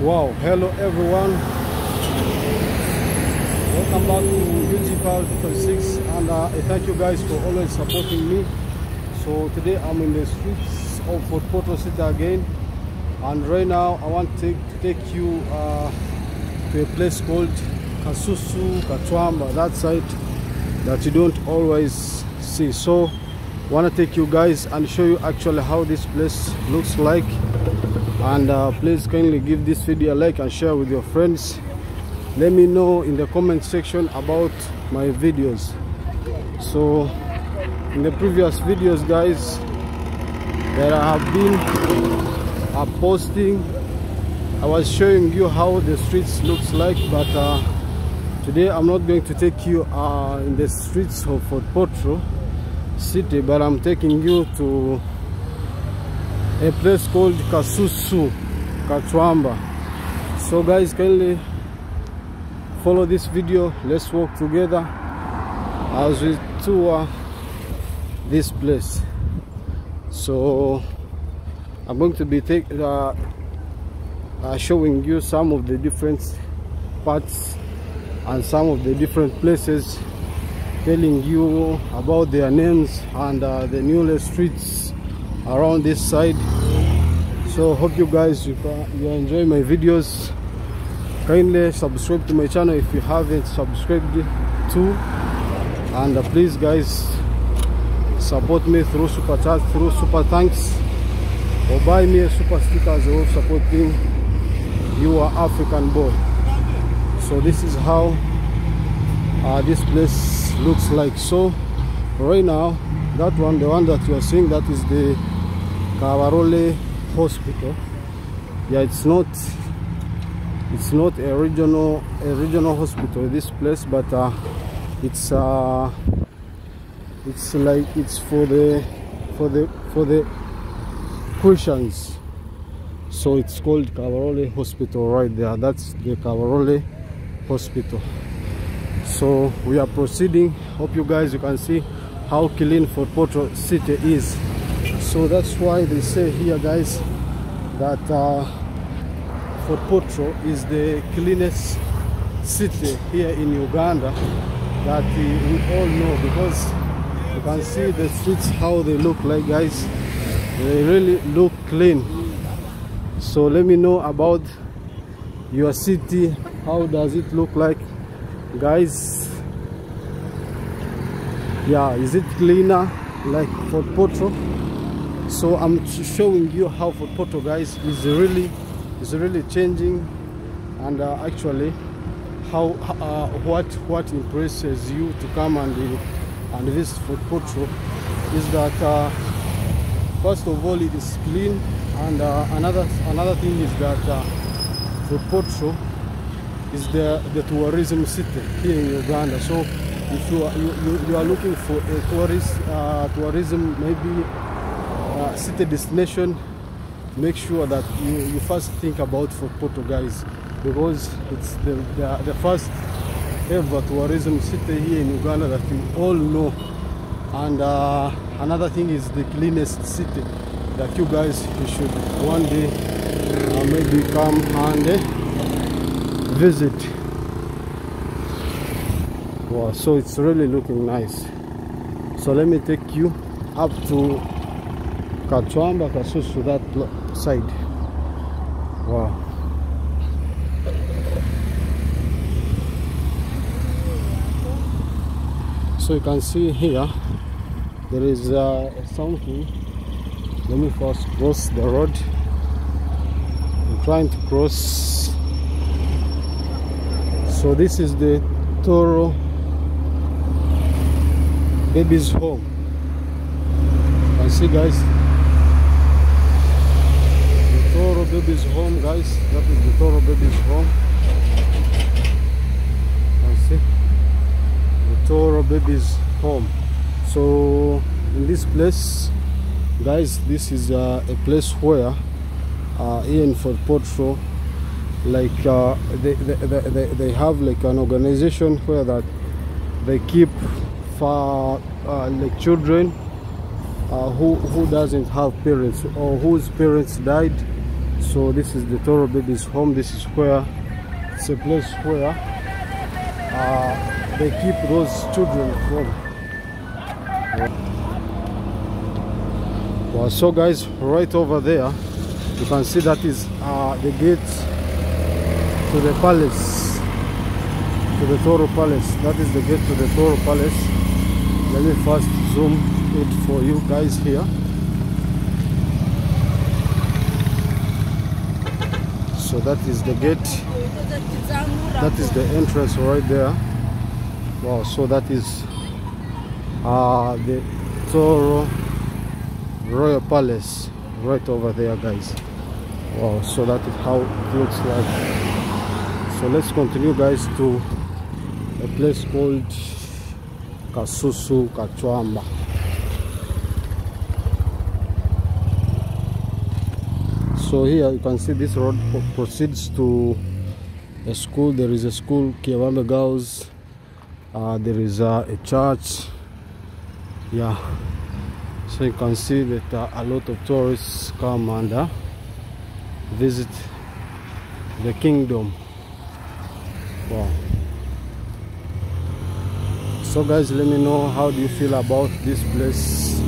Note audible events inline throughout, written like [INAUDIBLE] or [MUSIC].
Wow, hello everyone. Welcome back to UG 236 and uh, I thank you guys for always supporting me. So today I'm in the streets of Fort Portal City again and right now I want to take, to take you uh, to a place called Kasusu Katwamba, that site that you don't always see. So I want to take you guys and show you actually how this place looks like and uh, please kindly give this video a like and share with your friends. Let me know in the comment section about my videos. So in the previous videos guys that I have been uh, posting. I was showing you how the streets looks like but uh, today I'm not going to take you uh, in the streets of Fort Portal city but I'm taking you to a place called Kasusu Katwamba so guys kindly follow this video. Let's walk together as we tour this place. So I'm going to be take, uh, uh, showing you some of the different parts and some of the different places telling you about their names and uh, the newest streets around this side. So hope you guys you, you enjoy my videos. Kindly subscribe to my channel if you haven't subscribed to. And uh, please guys support me through super chat through super thanks. Or buy me a super stickers or supporting your african boy. So this is how uh, this place looks like. So right now that one the one that you are seeing that is the Kabarole hospital. Yeah it's not it's not a regional a regional hospital this place but uh, it's uh it's like it's for the for the for the Christians. So it's called Kabarole hospital right there. That's the Kabarole hospital. So we are proceeding. Hope you guys you can see how clean Fort Portal city is so that's why they say here guys that uh, Fort Portal is the cleanest city here in Uganda that we all know because you can see the streets how they look like guys. They really look clean. So let me know about your city. How does it look like guys? Yeah is it cleaner like Fort Portal so I'm showing you how Portal guys is really is really changing and uh, actually how uh, what what impresses you to come and uh, and visit Fort Portal is that uh, first of all it is clean and uh, another another thing is that uh, Portal is the the tourism city here in Uganda. So if you are, you, you, are looking for a tourist tourism maybe uh, city destination make sure that you, you first think about for Portal guys because it's the, the, the first ever tourism city here in Uganda that you all know. And uh, another thing is the cleanest city that you guys you should one day uh, maybe come and uh, visit. Wow so it's really looking nice. So let me take you up to Katwamba Kasusu that side. Wow. So you can see here there is uh, something let me first cross the road. I'm trying to cross. So this is the Toro baby's home. Can see guys the Toro baby's home guys. That is the Toro baby's home. You see? The Toro baby's home. So in this place guys this is uh, a place where uh, here in Fort like uh, they, they, they, they have like an organization where that they keep for uh, like children uh, who who doesn't have parents or whose parents died so this is the toro baby's home. This is where it's a place where uh, they keep those children from well so guys right over there you can see that is uh, the gate to the palace to the Toro Palace. That is the gate to the Toro Palace. Let me first zoom it for you guys here so that is the gate. That is the entrance right there. Wow so that is uh, the Toro Royal Palace right over there guys. Wow so that is how it looks like. So let's continue guys to a place called Kasusu Kachwamba so here you can see this road proceeds to a school. There is a school Kyebambe Girls. Uh, there is uh, a church. Yeah. So you can see that uh, a lot of tourists come and uh, visit the kingdom. Wow. So guys let me know how do you feel about this place.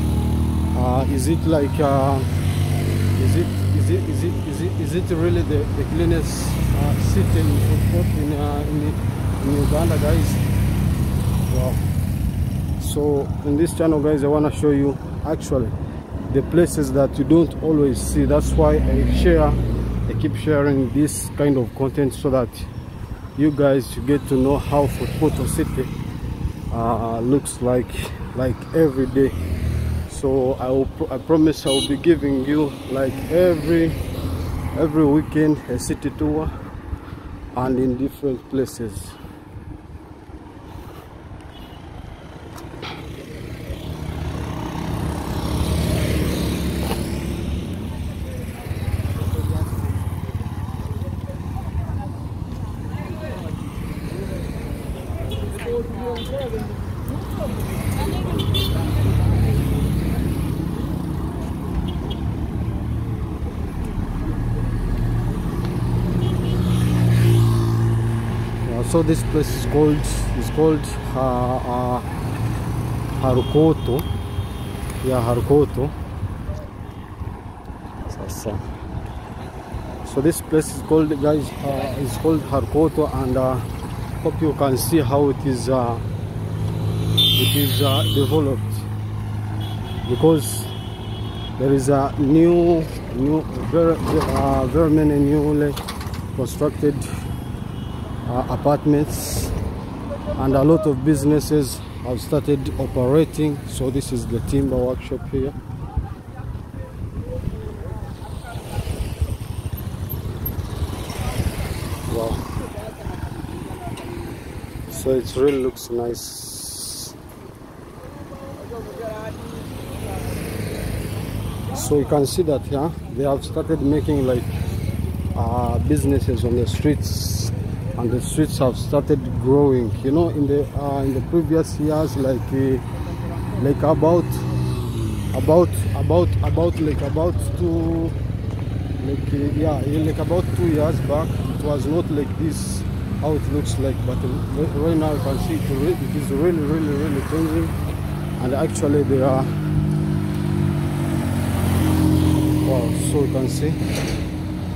Uh, is it like uh, is it it is it is it is it really the, the cleanest uh, city in uh, in, in Uganda guys? Wow. So in this channel guys I want to show you actually the places that you don't always see. That's why I share I keep sharing this kind of content so that you guys get to know how Portal City uh, looks like like every day so I will I promise I will be giving you like every every weekend a city tour and in different places so this place is called is called uh, uh, Harukoto. Yeah Harukoto. Sasa. so this place is called guys uh, is called Harukoto and uh, hope you can see how it is uh, it is uh, developed. Because there is a new new very uh, very many newly constructed uh, apartments and a lot of businesses have started operating. So this is the timber workshop here. Wow. So it really looks nice. So you can see that yeah they have started making like uh, businesses on the streets and the streets have started growing you know in the uh, in the previous years like uh, like about about about about like about two like uh, yeah like about two years back it was not like this how it looks like but right now you can see it, it is really really really changing. And actually there are wow so you can see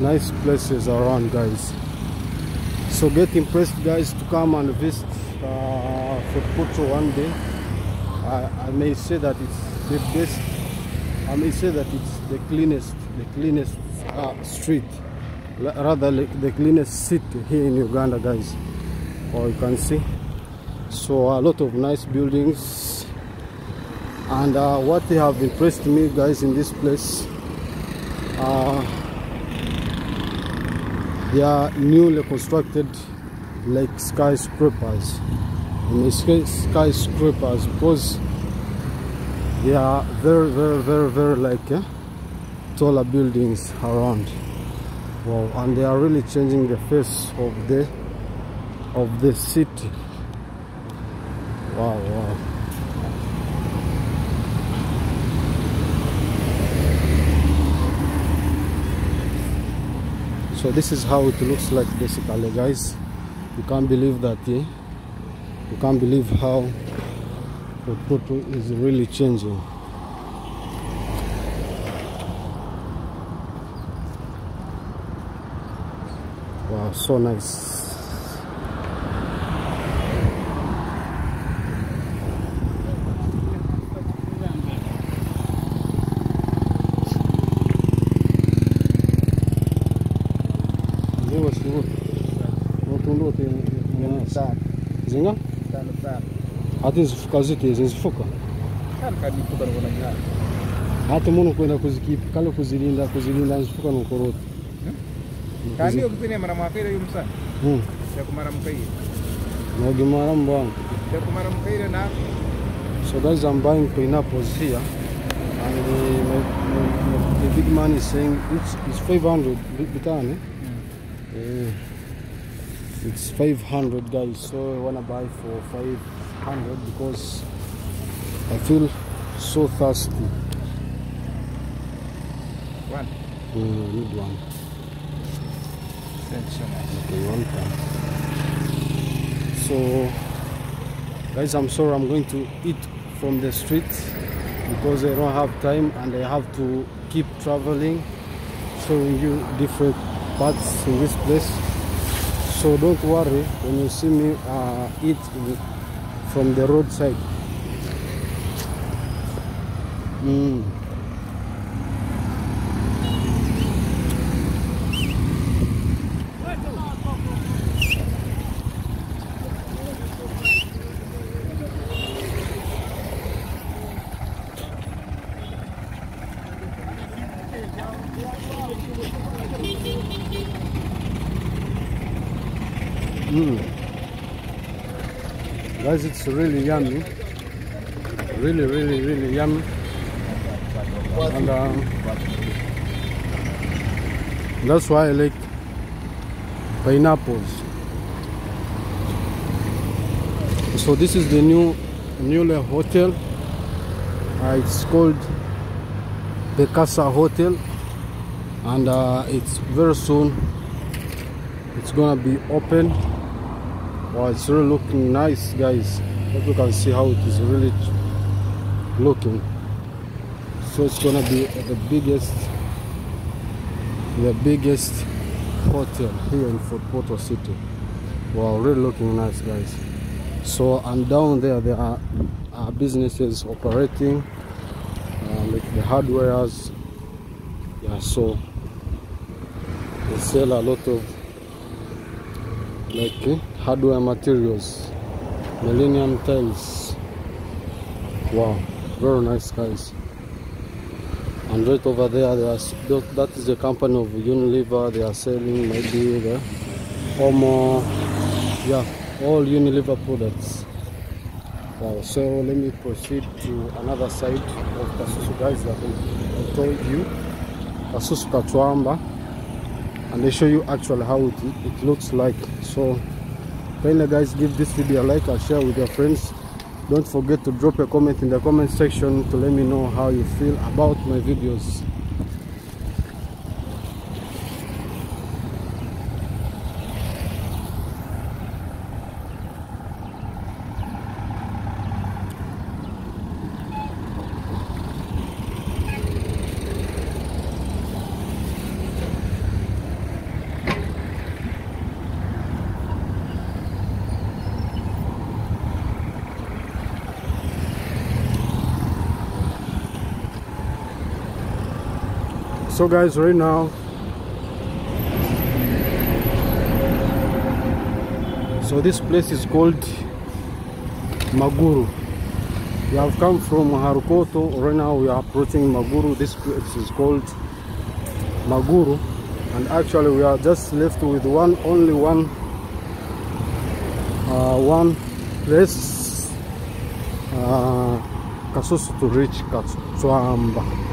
nice places around guys so get impressed guys to come and visit uh, Portal one day. I, I, may say that it's the best I may say that it's the cleanest the cleanest uh, street rather the cleanest city here in Uganda guys or you can see. So a lot of nice buildings. And uh, what they have impressed me guys in this place uh, they are newly constructed like skyscrapers. And skyscrapers because they are very very very very like eh, taller buildings around. Wow and they are really changing the face of the of the city. Wow wow so this is how it looks like basically guys. You can't believe that eh? you can't believe how Fort Portal is really changing. Wow so nice suruh nutundute zinga hati zifuka zinzifuka hati muno kwenda kuzikipa kale kuzilinda kuzilinda nzifuka nukurudi nogimaramu bwana so guys i'm buying pineapple here and uh, my, my, my, the big man is saying it's, it's 500 bitane Eh, it's 500 guys, so I wanna buy for 500 because I feel so thirsty. one. Mm, I need one. Thank you so much. Okay, one time. So, guys, I'm sorry I'm going to eat from the street because I don't have time and I have to keep traveling, showing you different parts in this place. So don't worry when you see me uh, eat from the roadside. Mm. Guys, it's really yummy. Really, really, really yummy. And um, that's why I like pineapples. So this is the new Newly Hotel. Uh, it's called the Casa Hotel, and uh, it's very soon. It's gonna be open. Wow, it's really looking nice, guys. You can see how it is really looking. So it's gonna be the biggest, the biggest hotel here in Fort Portal City. Wow, really looking nice, guys. So and down there there are, are businesses operating, uh, like the hardwares. Yeah, so they sell a lot of like hardware materials millennium tiles wow very nice guys. And right over there there's that is the company of unilever. They are selling maybe the Omo yeah all unilever products. Wow so let me proceed to another side of kasusu. Guys that I, I told you kasusu katwamba and they show you actually how it, it looks like. So kindly guys give this video a like and share with your friends. Don't forget to drop a comment in the comment section to let me know how you feel about my videos so guys right now so this place is called maguru. We have come from harukoto. Right now we are approaching maguru. This place is called maguru. And actually we are just left with one only one uh, one place uh, kasusu to reach katswamba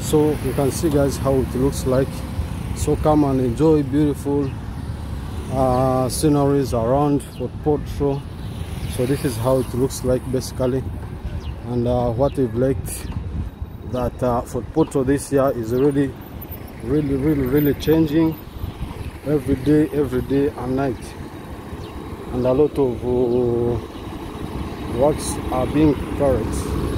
So you can see guys how it looks like. So come and enjoy beautiful uh, sceneries around Fort Portal so this is how it looks like basically. And uh, what we've liked that uh, Fort Portal this year is really really really really changing every day every day and night. And a lot of uh, works are being prepared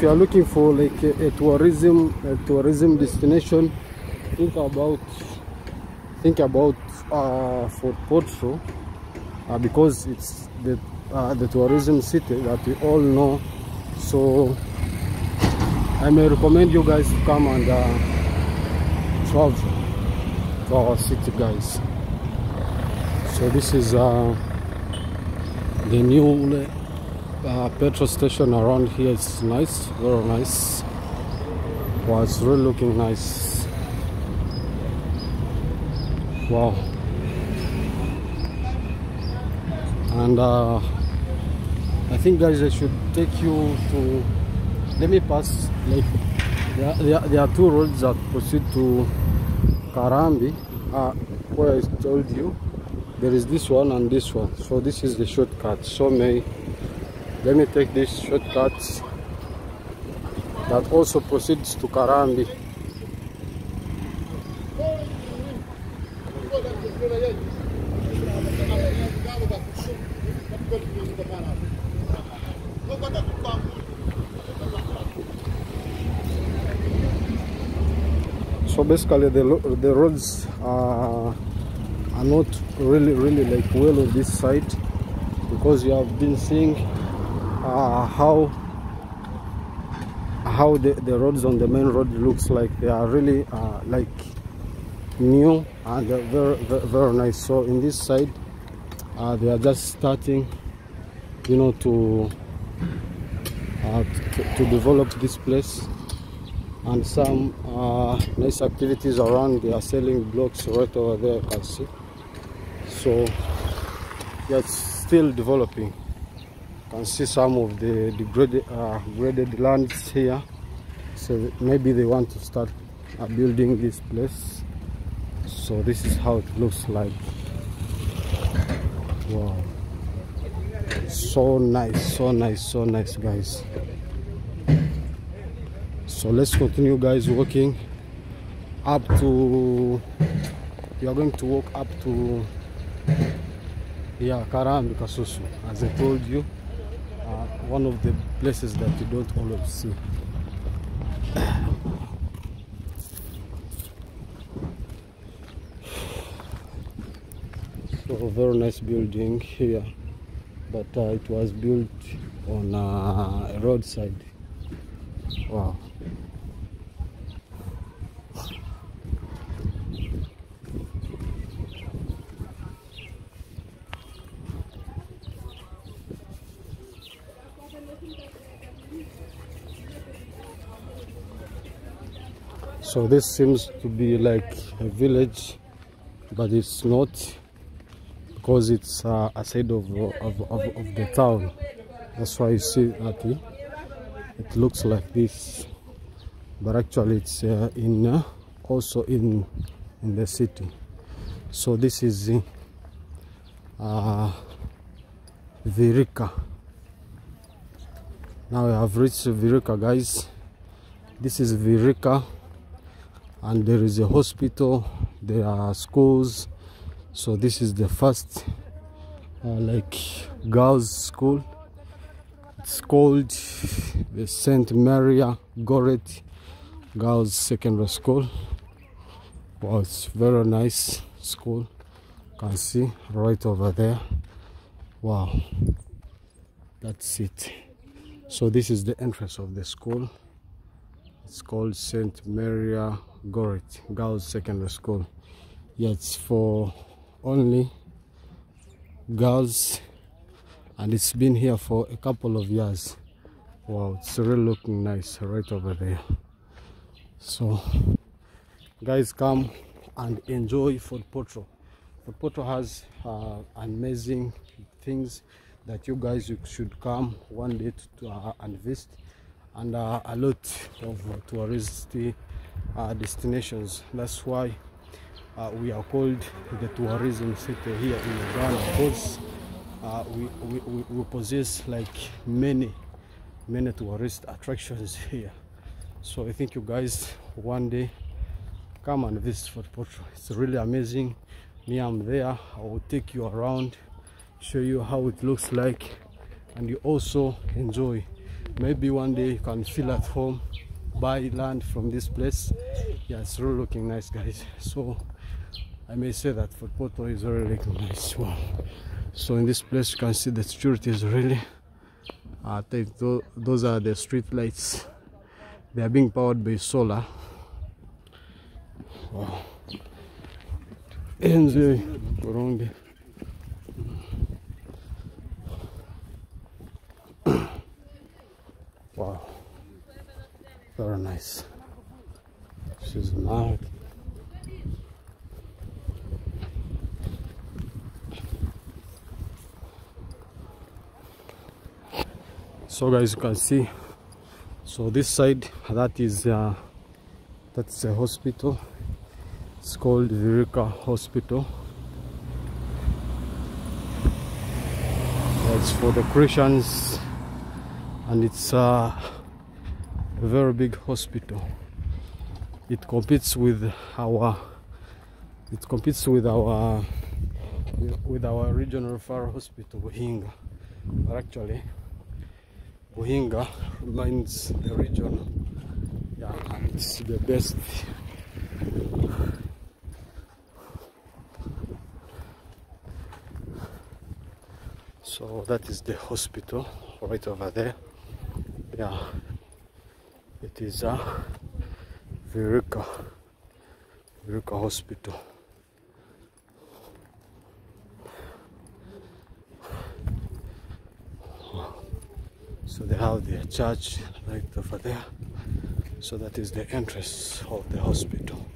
if you are looking for like a, a tourism a tourism destination, think about think about uh, Porto uh, because it's the uh, the tourism city that we all know. So I may recommend you guys to come and uh, travel to our city, guys. So this is uh, the new uh, petrol station around here is nice very nice. Wow it's really looking nice. Wow. And uh, I think guys I should take you to let me pass like there, there, there are two roads that proceed to Karambi uh, where I told you. There is this one and this one. So this is the shortcut. So may let me take this shortcut that also proceeds to Karambi so basically the, the roads are, are not really really like well on this side because you have been seeing uh, how how the, the roads on the main road looks like. They are really uh, like new and very, very very nice. So in this side uh, they are just starting you know to uh, to, to develop this place. And some uh, nice activities around they are selling blocks right over there you can see. So yeah, it's still developing can see some of the degraded uh, lands here. So maybe they want to start uh, building this place. So this is how it looks like. Wow. So nice so nice so nice guys. So let's continue guys walking up to we are going to walk up to yeah Karambi Kasusu as I told you one of the places that you don't always see. So a very nice building here but uh, it was built on uh, a roadside. Wow so this seems to be like a village but it's not because it's uh, aside of, of, of, of the town. That's why you see that eh? it looks like this. But actually it's uh, in uh, also in in the city. So this is uh, Virika now we have reached Virika guys. This is Virika and there is a hospital there are schools. So this is the first uh, like girls school. It's called the Saint Maria Goretti Girls Secondary School. Wow it's very nice school. You can see right over there. Wow that's it so this is the entrance of the school it's called Saint Maria Goretti Girls Secondary School. Yeah, it's for only girls and it's been here for a couple of years. wow it's really looking nice right over there so guys come and enjoy Fort Portal Fort Portal has uh, amazing things that you guys should come one day to, uh, and visit. And uh, a lot of uh, touristy uh, destinations. That's why uh, we are called the tourism city here in Uganda because uh, we, we, we, possess like many many tourist attractions here. So I think you guys one day come and visit Fort Portal. It's really amazing. Me I'm there. I will take you around show you how it looks like and you also enjoy. Maybe one day you can feel at home buy land from this place. Yeah it's really looking nice guys. So I may say that Fort Portal is really looking nice. [LAUGHS] Wow. So in this place you can see the security is really uh, I think tho- those are the street lights. They are being powered by solar. Wow. Burundi wow very nice she's married so guys you can see. So this side that is uh, that's a hospital. It's called Virika Hospital. It's for the Christians and it's uh, a very big hospital. It competes with our it competes with our with our regional referral hospital Buhinga but actually Buhinga remains the region. Yeah and it's the best. So that is the hospital right over there. Yeah it is a Viruka Virika hospital so they have their church right over there so that is the entrance of the hospital.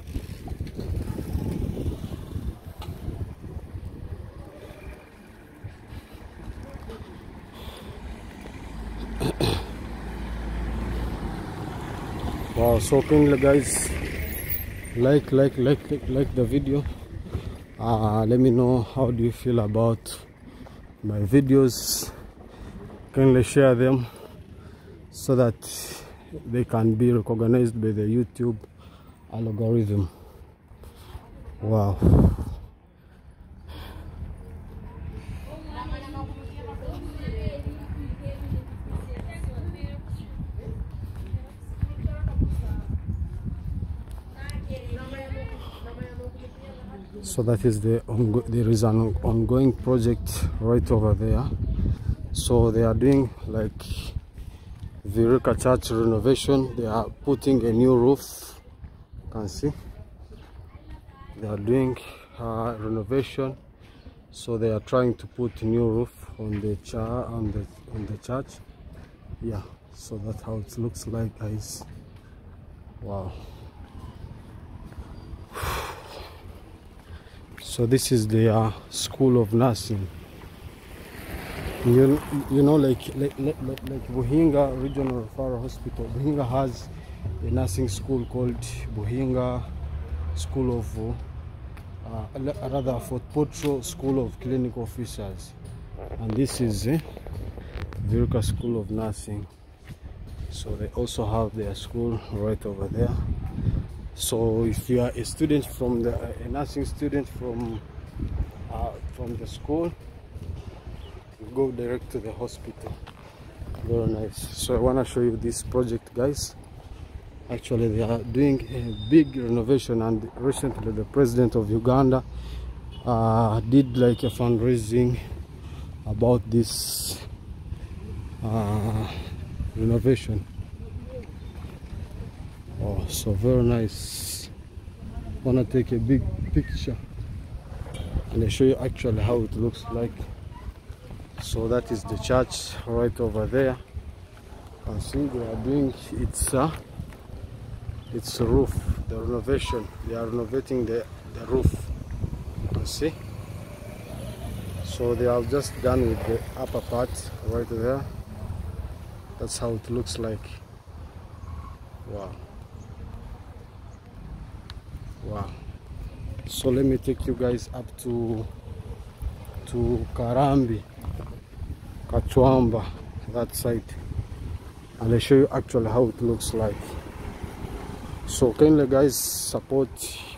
[COUGHS] Wow so kindly guys. Like like like like, like the video. Uh, let me know how do you feel about my videos kindly share them so that they can be recognized by the YouTube algorithm. Wow. So that is the there is an ongoing project right over there. So they are doing like Virika Church renovation. They are putting a new roof. You can see they are doing uh, renovation. So they are trying to put new roof on the church on the on the church. Yeah. So that's how it looks like, guys. Wow. So this is the uh, school of nursing you, you know like like, like, like Buhinga Regional Referral Hospital. Buhinga has a nursing school called Buhinga School of uh, rather Fort Portal School of Clinical Officers. And this is uh, Virika School of Nursing. So they also have their school right over there. So if you are a student from the a nursing student from uh, from the school go direct to the hospital. Very nice. So i want to show you this project guys. Actually they are doing a big renovation and recently the president of uganda uh, did like a fundraising about this uh, renovation. Oh so very nice. Wanna take a big picture and I show you actually how it looks like so that is the church right over there. Can see they are doing it's uh, it's roof the renovation. They are renovating the, the roof. You see? So they are just done with the upper part right there. That's how it looks like. Wow. Wow. So let me take you guys up to to Karambi Kachwamba that side and I'll show you actually how it looks like. So kindly guys support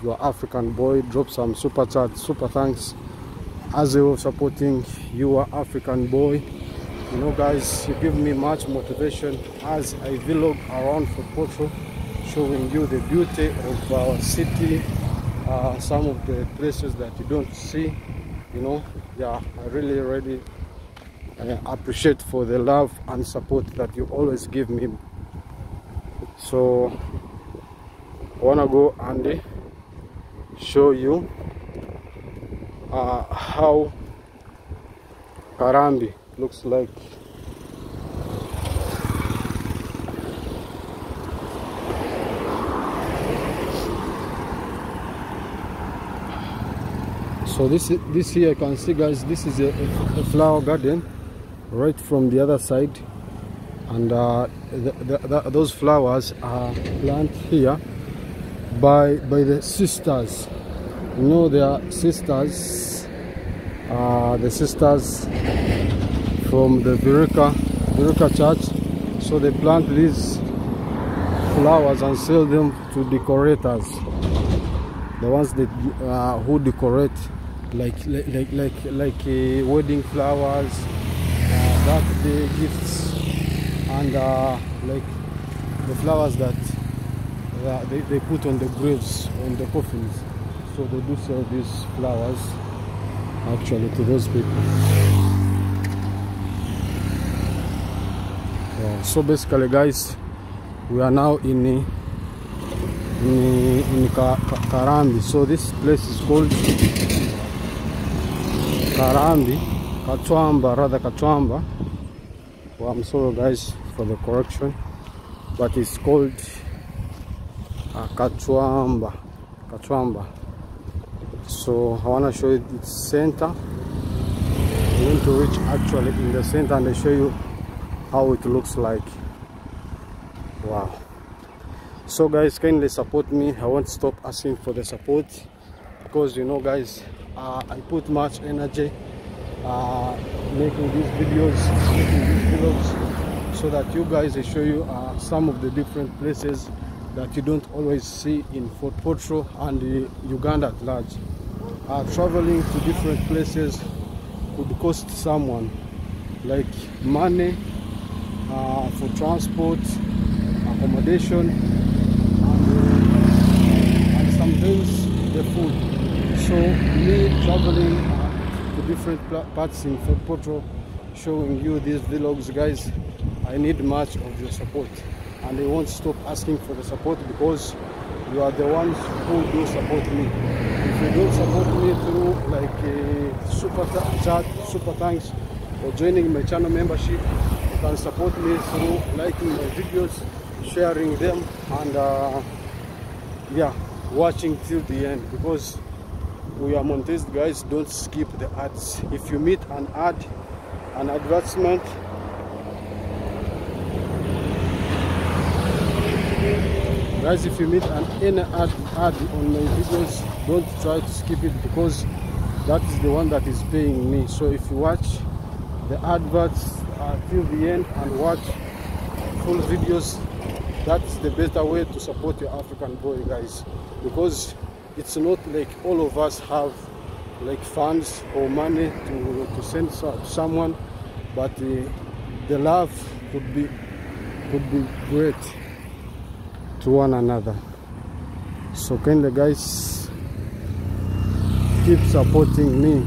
your African boy. Drop some super chat super thanks. As you are supporting your African boy. You know guys you give me much motivation as I vlog around for Porto showing you the beauty of our city uh, some of the places that you don't see. You know yeah I really really uh, appreciate for the love and support that you always give me. So I wanna go and show you uh, how Karambi looks like. So this is this here you can see guys this is a, a flower garden right from the other side. And uh, the, the, the, those flowers are planted here by by the sisters. You know they are sisters. Uh, the sisters from the Virika Virika church. So they plant these flowers and sell them to decorators. The ones that uh, who decorate like like like like, like uh, wedding flowers uh, birthday gifts and uh, like the flowers that uh, they, they put on the graves on the coffins. So they do sell these flowers actually to those people. Yeah, so basically guys we are now in in, in Ka- Ka- Karambi so this place is called Karambi Katwamba rather Katwamba well, I'm sorry guys for the correction but it's called uh, Katwamba Katwamba so I want to show you its center. I want to reach actually in the center and I show you how it looks like. Wow. So guys kindly support me. I won't stop asking for the support because you know guys uh, I put much energy uh, making these videos making these vlogs so that you guys I show you uh, some of the different places that you don't always see in Fort Portal and Uganda at large. Uh, traveling to different places could cost someone like money uh, for transport accommodation and, uh, and sometimes the food. So me traveling to different parts in Fort Portal showing you these vlogs guys. I need much of your support. And I won't stop asking for the support because you are the ones who do support me. If you don't support me through like a super chat super thanks or joining my channel membership you can support me through liking my videos sharing them and uh, yeah watching till the end because we are monetized guys. Don't skip the ads. If you meet an ad an advertisement guys if you meet an any ad, ad on my videos don't try to skip it because that is the one that is paying me. So if you watch the adverts uh, till the end and watch full videos that's the better way to support your african boy guys. Because it's not like all of us have like funds or money to, to send so- someone but uh, the love could be could be great to one another. So kindly guys keep supporting me?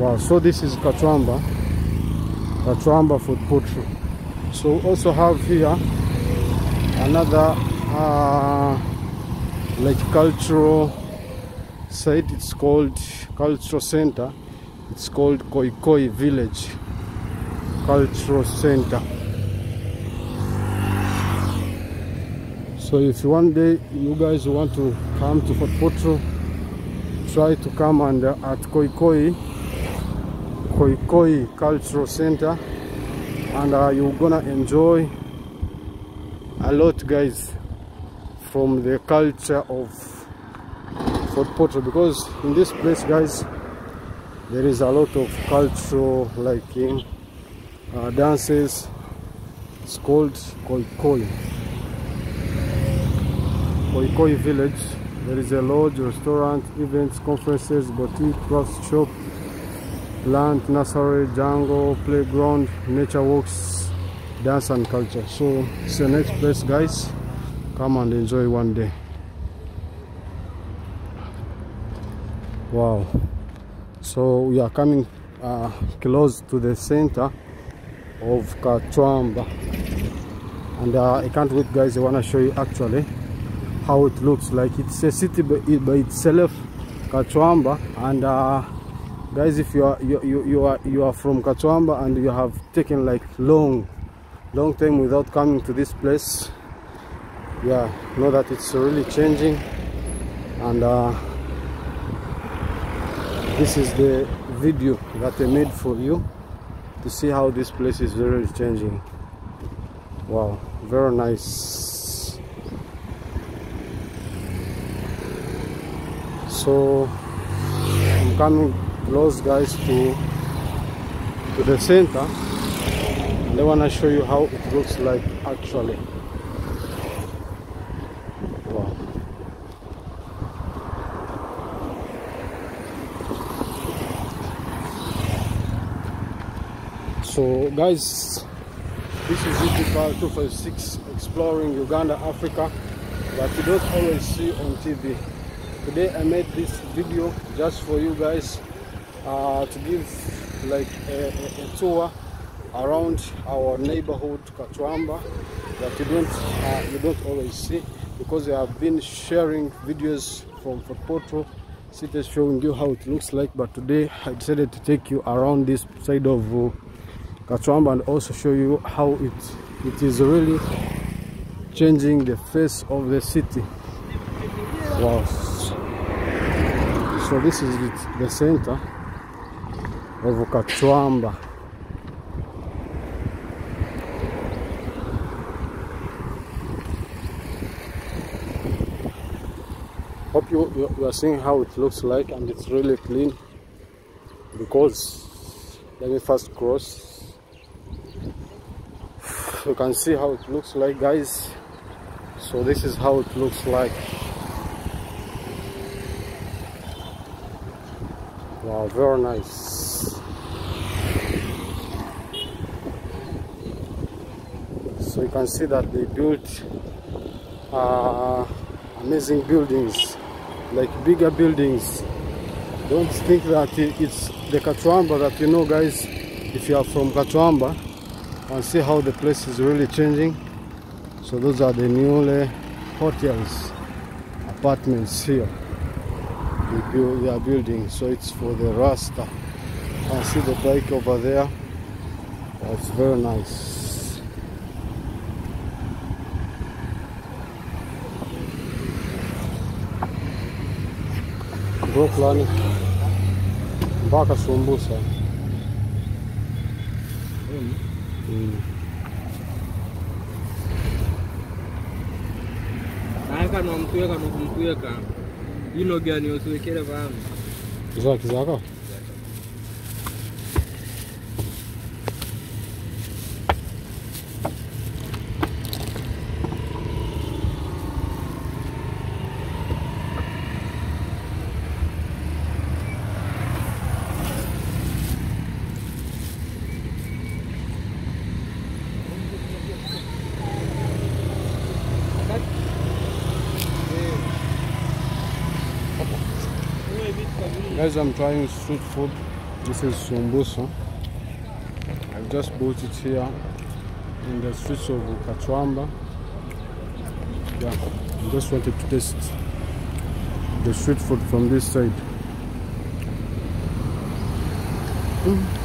Wow so this is katwamba katwamba food potro so also have here another uh, like cultural site it's called cultural center. It's called Koikoi village cultural center. So if one day you guys want to come to Fort Portal try to come and uh, at Koikoi Koikoi cultural center. And uh, you're gonna enjoy a lot guys from the culture of Fort Portal because in this place, guys, there is a lot of cultural like in, uh, dances. It's called Koikoi. Koikoi village. There is a lodge, restaurant, events, conferences, boutique, craft shop, plant nursery, jungle, playground, nature walks, dance and culture. So it's the next place, guys. Come and enjoy one day. Wow. So we are coming uh, close to the center of Katwamba. And uh, I can't wait, guys. I want to show you actually how it looks like it's a city by, by itself Katwamba and uh, guys if you are you, you, you are you are from Katwamba and you have taken like long long time without coming to this place yeah know that it's really changing. And uh, this is the video that I made for you to see how this place is really changing. Wow very nice. So I'm coming close guys to to the center. And I want to show you how it looks like actually wow so guys this is UTPAL 256 exploring Uganda Africa that you don't always see on TV today I made this video just for you guys uh, to give like a, a, a, tour around our neighborhood Katwamba that you don't uh, you don't always see because I have been sharing videos from Portal cities showing you how it looks like but today I decided to take you around this side of uh, Katwamba and also show you how it it is really changing the face of the city. Wow. So this is the center of Katwamba hope you, you are seeing how it looks like and it's really clean because let me first cross you can see how it looks like guys. So this is how it looks like. Wow very nice. So you can see that they built uh, amazing buildings like bigger buildings. Don't think that it's the Katwamba that you know guys. If you are from Katwamba and see how the place is really changing. So those are the newly hotels apartments here. They, build, they are building so it's for the Rasta. I see the bike over there. That's very nice. Brooklyn. Mpaka Sumbusa Mm. akanamkuweka nakumkuweka ino gani usiwekele fahamu kizaa Guys, I'm trying street food. This is sumbusa. i've just bought it here in the streets of Katwamba. Yeah, I just wanted to taste the street food from this side. Mm.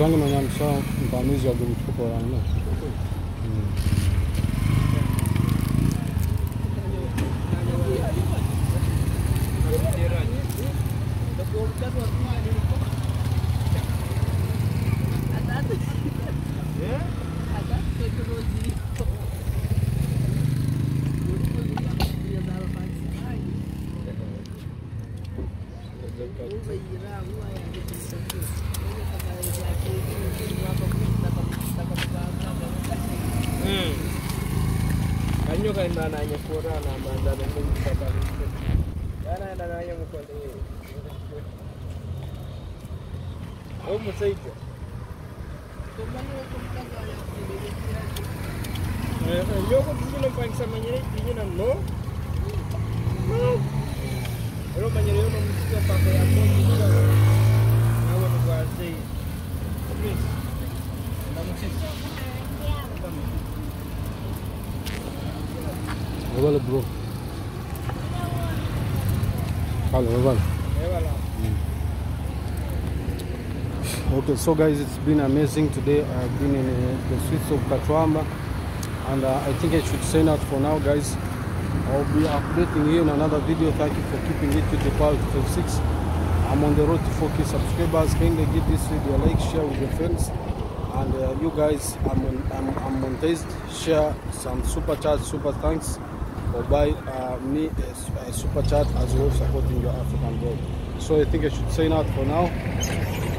Canım önemli sağ ol. Ben de izledim çok önemli. Kanyukan na nanya pura na manda ng mga kapatid. Yan na nanya mo ko din. Oh, mo sa iyo. Tumalo ko ka gaya Eh, eh yo ko din ng pang sa manya, din ng no. No. Pero manya yo mo sa pa ko ako dito. Nawa ko kasi. Please. Bro. Eh. Okay, so guys, it's been amazing today. I've been in uh, the streets of Katwamba, and uh, I think I should sign out for now, guys. I'll be updating you in another video. Thank you for keeping it with the power 26. I'm on the road to 4K subscribers. Kindly give this video a like, share with your friends, and uh, you guys, I'm on, I'm, I'm on taste. Share some super chat, super thanks, or buy uh, me a, a super chat as well supporting your African world. So I think I should sign out for now.